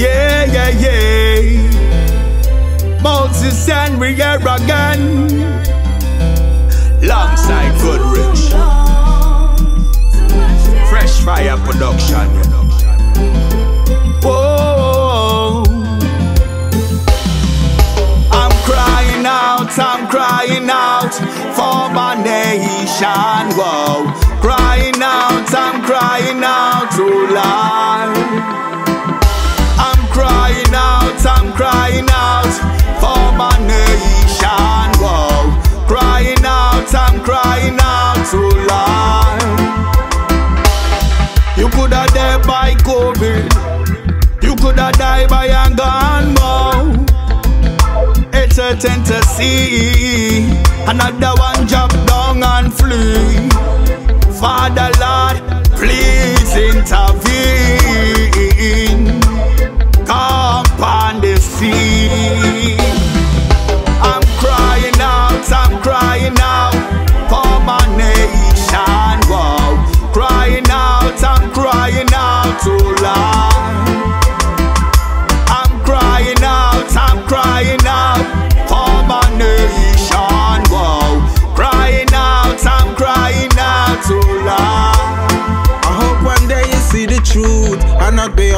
Yeah, yeah, yeah. Moses and we are again, alongside Good Rich, Fresh Fire Production. Whoa, nation. Whoa, crying out, I'm crying out, oh Lord. I'm crying out, I'm crying out for my nation. Whoa, crying out, I'm crying out, oh Lord. You coulda died by COVID, you coulda died by a gunboat. It's certain to see another one down flee. Father Lord, please intervene. Come on the scene. I'm crying out, I'm crying out for my nation. Wow, crying out, I'm crying out, oh Lord.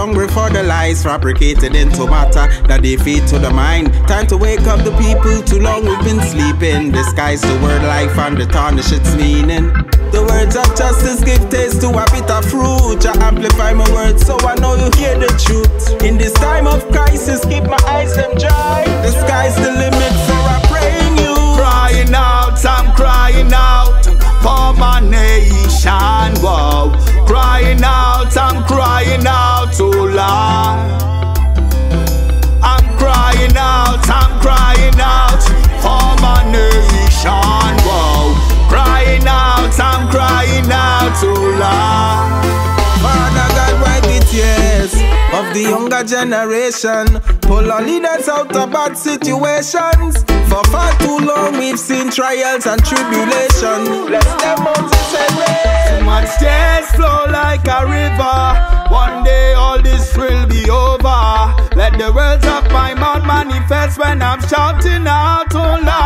Hungry for the lies fabricated into matter that they feed to the mind. Time to wake up the people. Too long we've been sleeping. Disguise the word life and the tarnish its meaning. The words of justice give taste to a bitter fruit. I amplify my words so I know you hear the truth. I'm crying out, I'm crying out for my nation. Wow, crying out, I'm crying out, oh Lord. Father God, wipe the tears of the younger generation. Pull our leaders out of bad situations. For far too long, we've seen trials and tribulation. Bless them Moses and rain. Too much tears flow like a river. One day all will be over. Let the words of my mouth manifest when I'm shouting out oh, to love.